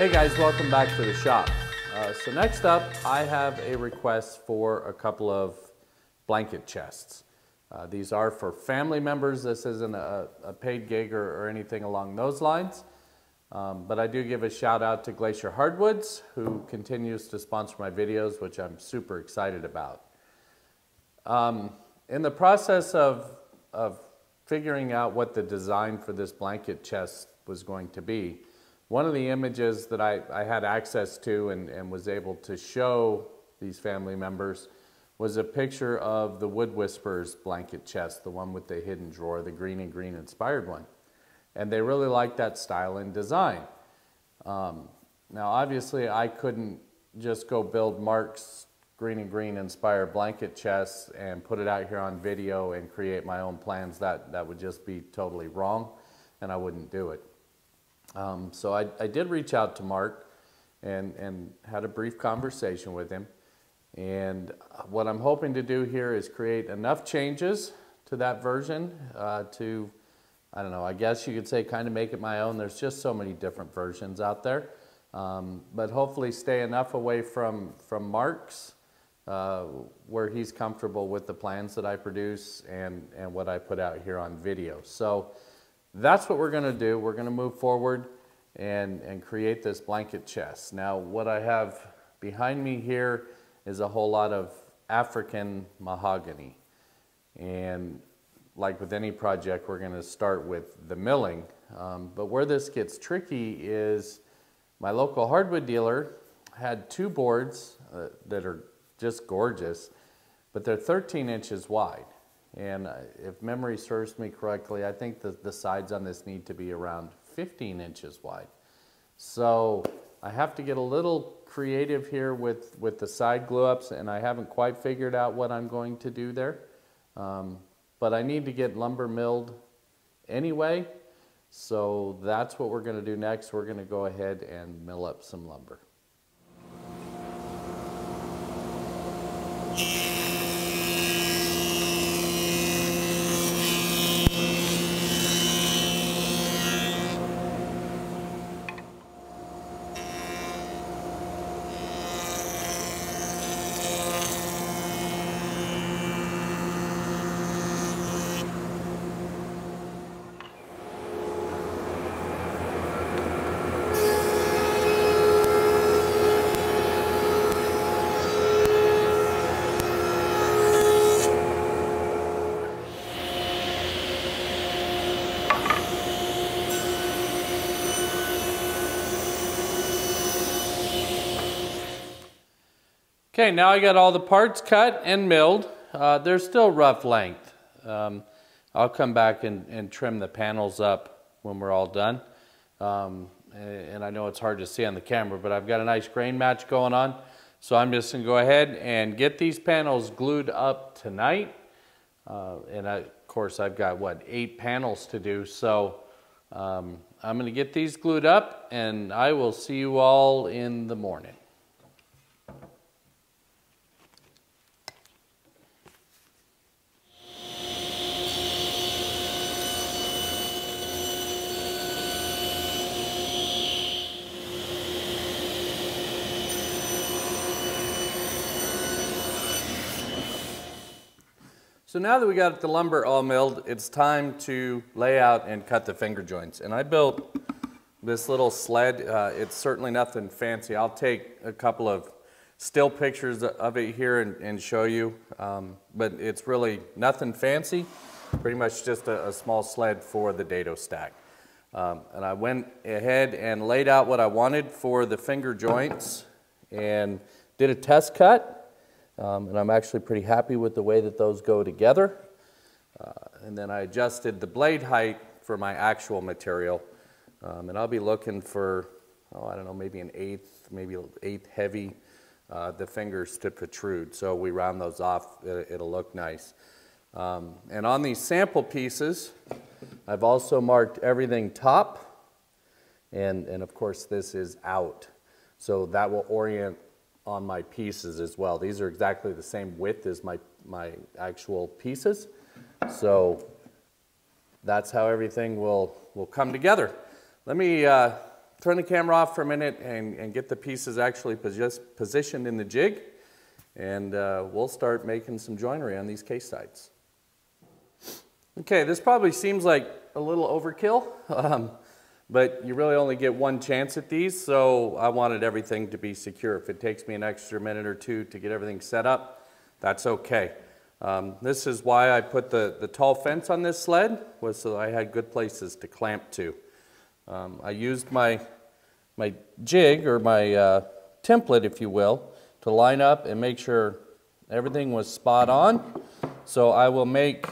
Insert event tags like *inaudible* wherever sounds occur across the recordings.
Hey guys, welcome back to the shop. Uh, so next up, I have a request for a couple of blanket chests. Uh, these are for family members. This isn't a, a paid gig or, or, anything along those lines. Um, but I do give a shout out to Glacier Hardwoods, who continues to sponsor my videos, which I'm super excited about. Um, in the process of, of figuring out what the design for this blanket chest was going to be, one of the images that I, I had access to and, and was able to show these family members was a picture of the Wood Whisperers blanket chest, the one with the hidden drawer, the Greene and Greene inspired one. And they really liked that style and design. Um, now, obviously, I couldn't just go build Marc's Greene and Greene inspired blanket chest and put it out here on video and create my own plans. That, that would just be totally wrong, and I wouldn't do it. Um, so I, I, did reach out to Marc and, and had a brief conversation with him. And what I'm hoping to do here is create enough changes to that version uh, to, I don't know, I guess you could say kind of make it my own. There's just so many different versions out there. Um, but hopefully stay enough away from, from Marc's uh, where he's comfortable with the plans that I produce and, and what I put out here on video. So that's what we're going to do. We're going to move forward and, and create this blanket chest. Now, what I have behind me here is a whole lot of African mahogany. And like with any project, we're going to start with the milling. Um, but where this gets tricky is my local hardwood dealer had two boards uh, that are just gorgeous, but they're 13 inches wide. And uh, if memory serves me correctly, I think the, the sides on this need to be around 15 inches wide. So I have to get a little creative here with, with the side glue ups and I haven't quite figured out what I'm going to do there. Um, but I need to get lumber milled anyway. So that's what we're going to do next. We're going to go ahead and mill up some lumber. Okay, now I got all the parts cut and milled. Uh, they're still rough length. Um, I'll come back and, and, trim the panels up when we're all done. Um, and I know it's hard to see on the camera, but I've got a nice grain match going on. So I'm just gonna go ahead and get these panels glued up tonight. Uh, and I, of course, I've got what, eight panels to do. So um, I'm gonna get these glued up and I will see you all in the morning. So now that we got the lumber all milled, it's time to lay out and cut the finger joints. And I built this little sled. Uh, it's certainly nothing fancy. I'll take a couple of still pictures of it here and, and show you. Um, but it's really nothing fancy, pretty much just a, a small sled for the dado stack. Um, and I went ahead and laid out what I wanted for the finger joints and did a test cut um, and I'm actually pretty happy with the way that those go together. Uh, and then I adjusted the blade height for my actual material. Um, and I'll be looking for, oh, I don't know, maybe an eighth, maybe eighth heavy, uh, the fingers to protrude. So we round those off, it, will look nice. Um, and on these sample pieces, I've also marked everything top, and, and of course this is out. So that will orient on my pieces as well. These are exactly the same width as my, my actual pieces. So that's how everything will, will come together. Let me uh, turn the camera off for a minute and, and get the pieces actually posi- positioned in the jig, and uh, we'll start making some joinery on these case sides. Okay, this probably seems like a little overkill, *laughs* um, but you really only get one chance at these, so I wanted everything to be secure. If it takes me an extra minute or two to get everything set up, that's okay. Um, this is why I put the, the tall fence on this sled, was so I had good places to clamp to. Um, I used my, my jig, or my uh, template, if you will, to line up and make sure everything was spot on. So I will make,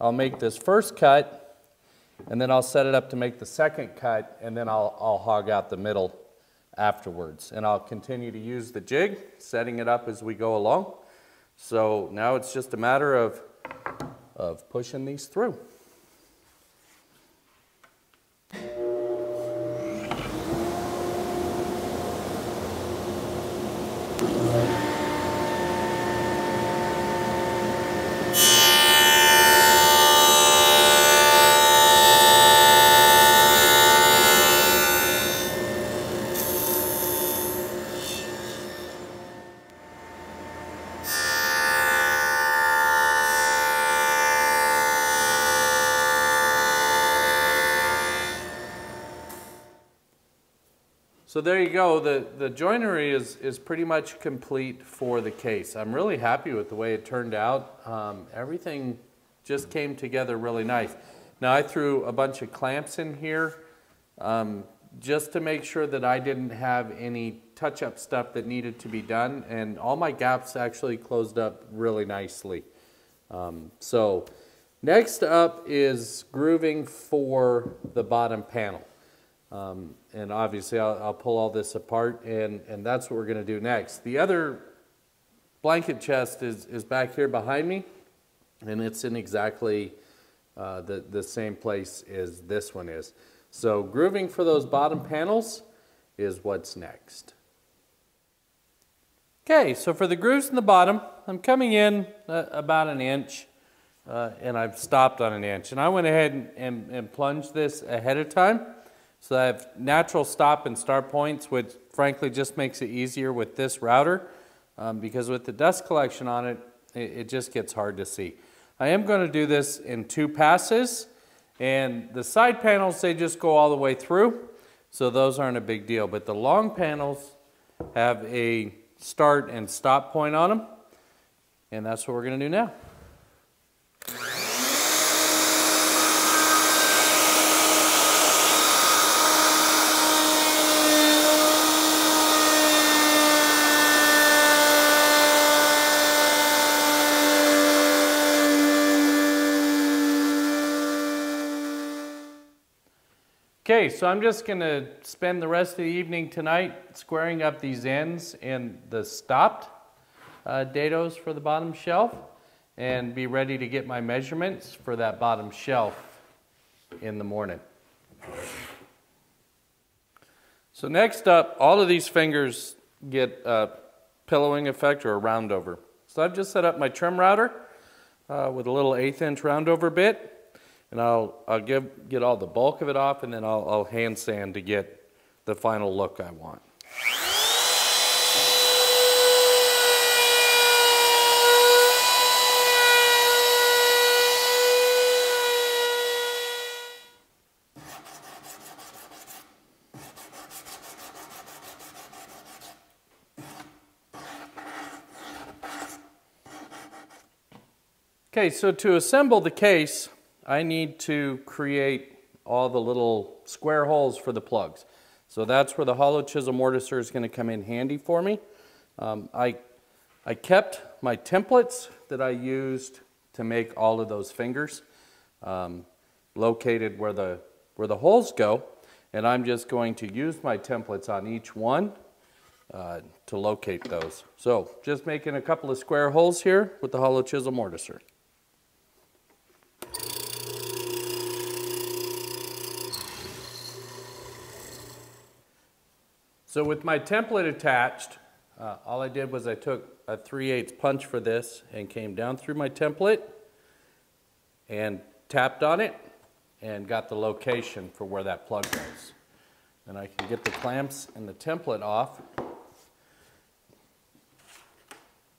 I'll make this first cut, and then I'll set it up to make the second cut, and then I'll, I'll hog out the middle afterwards. And I'll continue to use the jig, setting it up as we go along. So now it's just a matter of, of pushing these through. So there you go. The, the joinery is, is pretty much complete for the case. I'm really happy with the way it turned out. Um, everything just came together really nice. Now I threw a bunch of clamps in here um, just to make sure that I didn't have any touch-up stuff that needed to be done and all my gaps actually closed up really nicely. Um, so next up is grooving for the bottom panel. Um, and obviously I'll, I'll, pull all this apart and, and that's what we're going to do next. The other blanket chest is, is back here behind me and it's in exactly uh, the, the same place as this one is. So grooving for those bottom panels is what's next. Okay, so for the grooves in the bottom, I'm coming in uh, about an inch uh, and I've stopped on an inch. And I went ahead and, and, and plunged this ahead of time. So I have natural stop and start points, which frankly just makes it easier with this router um, because with the dust collection on it, it, it just gets hard to see. I am going to do this in two passes and the side panels, they just go all the way through. So those aren't a big deal. But the long panels have a start and stop point on them. And that's what we're going to do now. Okay, so I'm just going to spend the rest of the evening tonight squaring up these ends and the stopped uh, dados for the bottom shelf and be ready to get my measurements for that bottom shelf in the morning. So next up, all of these fingers get a pillowing effect or a roundover. So I've just set up my trim router uh, with a little eighth inch roundover bit and I'll, I'll give, get all the bulk of it off and then I'll, I'll hand sand to get the final look I want. Okay, so to assemble the case, I need to create all the little square holes for the plugs. So that's where the hollow chisel mortiser is going to come in handy for me. Um, I, I kept my templates that I used to make all of those fingers um, located where the, where the holes go. And I'm just going to use my templates on each one uh, to locate those. So just making a couple of square holes here with the hollow chisel mortiser. So with my template attached, uh, all I did was I took a 3 8 punch for this and came down through my template and tapped on it and got the location for where that plug goes. Then I can get the clamps and the template off.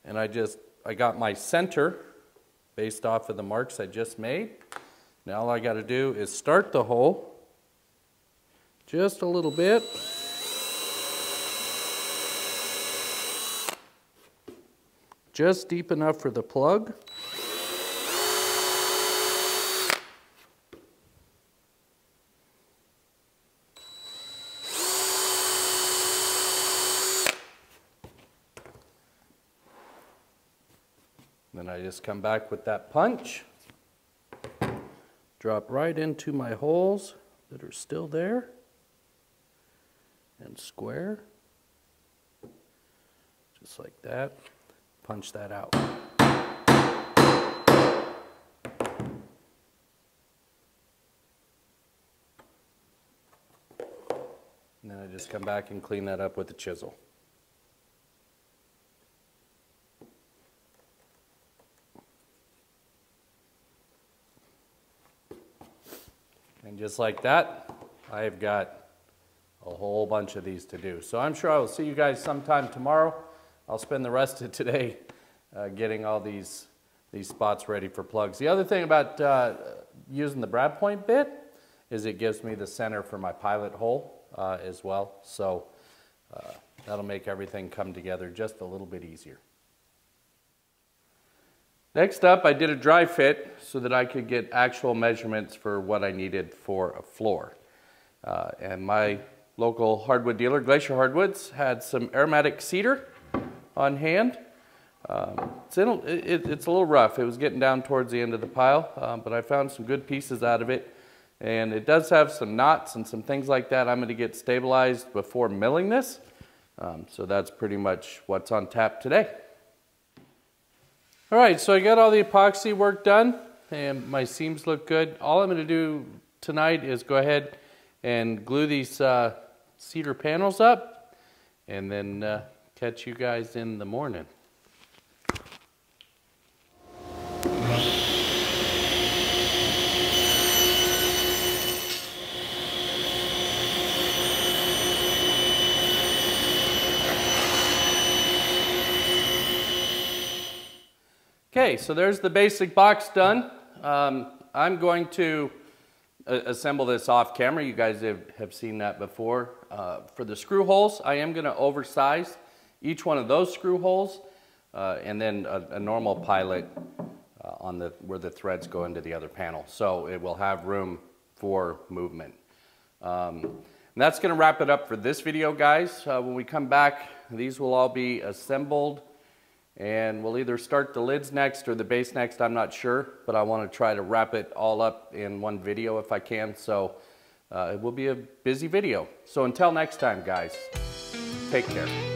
And I just, I got my center based off of the marks I just made. Now all I got to do is start the hole just a little bit. Just deep enough for the plug. Then I just come back with that punch, drop right into my holes that are still there, and square, just like that, punch that out. And then I just come back and clean that up with a chisel. And just like that, I've got a whole bunch of these to do. So I'm sure I will see you guys sometime tomorrow. I'll spend the rest of today uh, getting all these, these spots ready for plugs. The other thing about uh, using the brad point bit is it gives me the center for my pilot hole uh, as well. So uh, that'll make everything come together just a little bit easier. Next up, I did a dry fit so that I could get actual measurements for what I needed for a floor. Uh, and my local hardwood dealer, Glacier Hardwoods, had some aromatic cedar on hand. Um, it's, in, it, it's, a little rough. It was getting down towards the end of the pile, um, but I found some good pieces out of it. And it does have some knots and some things like that I'm going to get stabilized before milling this. Um, so that's pretty much what's on tap today. All right, so I got all the epoxy work done and my seams look good. All I'm gonna do tonight is go ahead and glue these uh, cedar panels up and then uh, catch you guys in the morning. Okay, so there's the basic box done. Um, I'm going to uh, assemble this off camera. You guys have, have seen that before. Uh, for the screw holes, I am going to oversize each one of those screw holes uh, and then a, a normal pilot uh, on the where the threads go into the other panel. So it will have room for movement. Um, that's going to wrap it up for this video, guys. Uh, when we come back, these will all be assembled and we'll either start the lids next or the base next, I'm not sure, but I want to try to wrap it all up in one video if I can. So uh, it will be a busy video. So until next time, guys, take care.